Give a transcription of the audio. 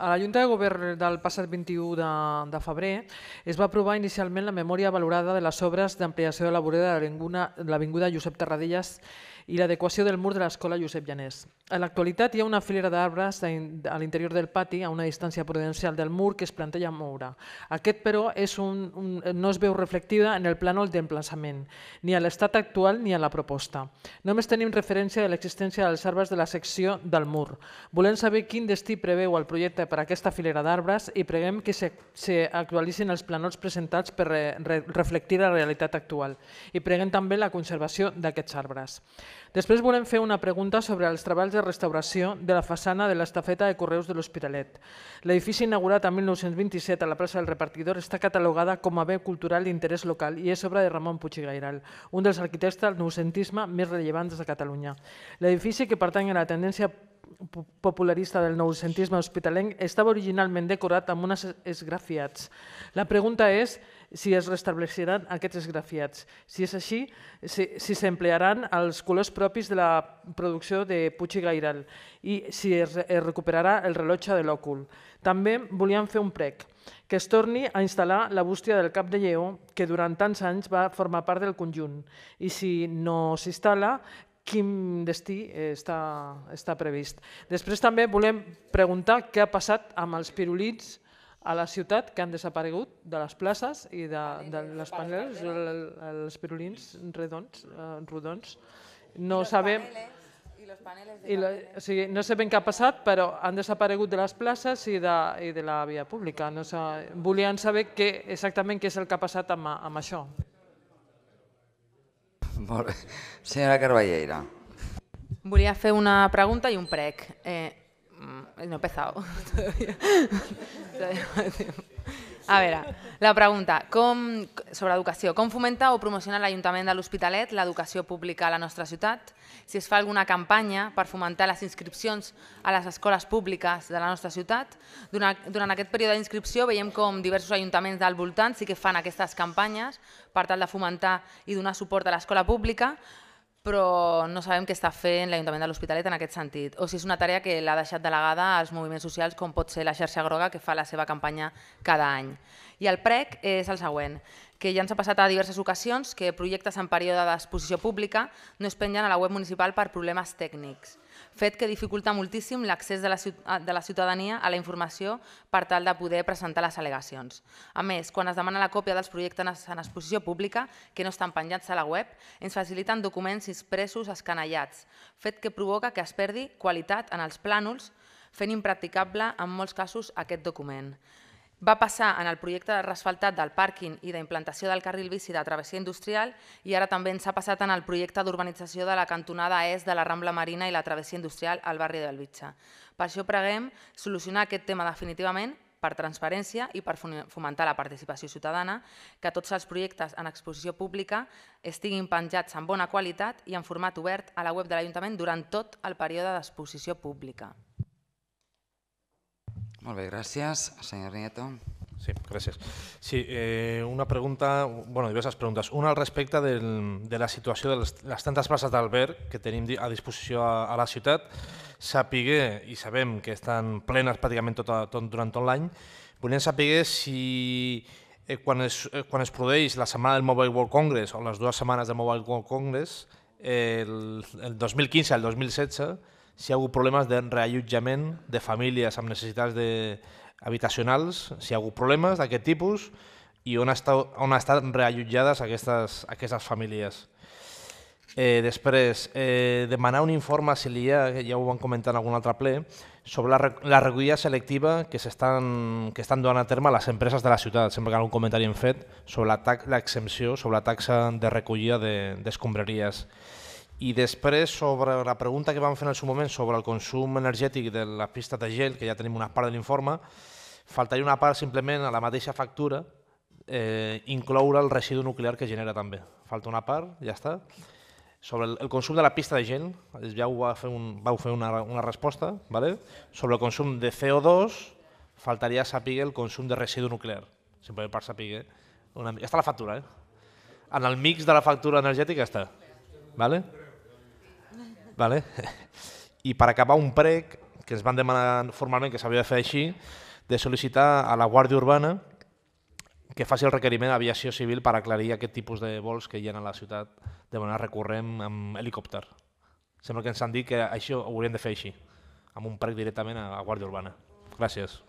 A la Junta de Govern del passat 21 de, de febrer es va aprovar inicialment la memòria valorada de les obres d'ampliació de la vorera de l'Avinguda Josep Terradellas i l'adequació del mur de l'escola Josep Llanès. En l'actualitat hi ha una filera d'arbres a l'interior del pati a una distància prudencial del mur que es planteja moure. Aquest, però, és un, un, no es veu reflectida en el plànol d'emplaçament, ni a l'estat actual ni a la proposta. Només tenim referència de l'existència dels arbres de la secció del mur. Volem saber quin destí preveu el projecte per aquesta filera d'arbres i preguem que s'actualitzin els plànols presentats per re, re, reflectir la realitat actual i preguem també la conservació d'aquests arbres. Després volem fer una pregunta sobre els treballs de restauració de la façana de l'estafeta de Correus de l'Hospitalet. L'edifici inaugurat en 1927 a la plaça del Repartidor està catalogada com a bé cultural d'interès local i és obra de Ramon Puig i Gairal, un dels arquitectes del noucentisme més rellevants de Catalunya. L'edifici, que pertany a la tendència popularista del noucentisme hospitalenc, estava originalment decorat amb unes esgrafiats. La pregunta és si es restableixeran aquests esgrafiats. Si és així, si s'emplearan si els colors propis de la producció de Puig i Gairal i si es, es recuperarà el rellotge de l'òcul. També volíem fer un prec, que es torni a instal·lar la bústia del cap de lleó, que durant tants anys va formar part del conjunt. I si no s'instal·la, quin destí està, està previst. Després també volem preguntar què ha passat amb els pirulits a la ciutat que han desaparegut de les places i de, de les panels, els pirulins redons, eh, rodons. No sabem... I la, o sigui, no sabem què ha passat, però han desaparegut de les places i de, i de la via pública. No sé, volien saber què, exactament què és el que ha passat amb, amb això. Molt bé. Senyora Carballeira. Volia fer una pregunta i un prec. Eh, Mm, no he empezado. A veure, la pregunta com, sobre educació. Com fomenta o promociona l'Ajuntament de l'Hospitalet l'educació pública a la nostra ciutat? Si es fa alguna campanya per fomentar les inscripcions a les escoles públiques de la nostra ciutat? Durant, durant aquest període d'inscripció veiem com diversos ajuntaments del voltant sí que fan aquestes campanyes per tal de fomentar i donar suport a l'escola pública, però no sabem què està fent l'Ajuntament de l'Hospitalet en aquest sentit, o si és una tarea que l'ha deixat delegada als moviments socials com pot ser la xarxa groga que fa la seva campanya cada any. I el prec és el següent, que ja ens ha passat a diverses ocasions que projectes en període d'exposició pública no es pengen a la web municipal per problemes tècnics fet que dificulta moltíssim l'accés de, la, de la ciutadania a la informació per tal de poder presentar les al·legacions. A més, quan es demana la còpia dels projectes en exposició pública, que no estan penjats a la web, ens faciliten documents impresos escanellats, fet que provoca que es perdi qualitat en els plànols, fent impracticable en molts casos aquest document. Va passar en el projecte de resfaltat del pàrquing i d'implantació del carril bici de travessia industrial i ara també ens ha passat en el projecte d'urbanització de la cantonada est de la Rambla Marina i la travessia industrial al barri del Vitxa. Per això preguem solucionar aquest tema definitivament per transparència i per fomentar la participació ciutadana, que tots els projectes en exposició pública estiguin penjats en bona qualitat i en format obert a la web de l'Ajuntament durant tot el període d'exposició pública. Molt bé, gràcies. Senyor Nieto. Sí, gràcies. Sí, eh, una pregunta, bueno, diverses preguntes. Una al respecte del, de la situació de les, les tantes places d'alberg que tenim a disposició a, a la ciutat. Sapiguer, i sabem que estan plenes pràcticament tot, tot, durant tot l'any, volem saber si eh, quan, es, eh, quan es produeix la setmana del Mobile World Congress o les dues setmanes del Mobile World Congress, eh, el, el 2015 al 2016, si hi ha hagut problemes de reallotjament de famílies amb necessitats de, habitacionals, si hi ha hagut problemes d'aquest tipus i on, està, on estan reallotjades aquestes, aquestes famílies. Eh, després, eh, demanar un informe, si li ha, ja ho van comentar en algun altre ple, sobre la, la recollida selectiva que, estan, que estan donant a terme les empreses de la ciutat. Sempre que algun comentari hem fet sobre l'exempció, sobre la taxa de recollida d'escombraries. De, i després, sobre la pregunta que vam fer en el seu moment sobre el consum energètic de la pista de gel, que ja tenim una part de l'informe, faltaria una part simplement a la mateixa factura eh, incloure el residu nuclear que genera també. Falta una part, ja està. Sobre el, el consum de la pista de gel, ja ho va fer un, vau fer una, una resposta. ¿vale? Sobre el consum de CO2, faltaria saber el consum de residu nuclear. Simplement per saber. Una... Ja està la factura, eh? En el mix de la factura energètica està. Vale? Vale? I per acabar un prec que ens van demanar formalment que s'havia de fer així, de sol·licitar a la Guàrdia Urbana que faci el requeriment a aviació civil per aclarir aquest tipus de vols que hi ha a la ciutat de manera recurrent amb helicòpter. Sembla que ens han dit que això ho hauríem de fer així, amb un parc directament a la Guàrdia Urbana. Gràcies.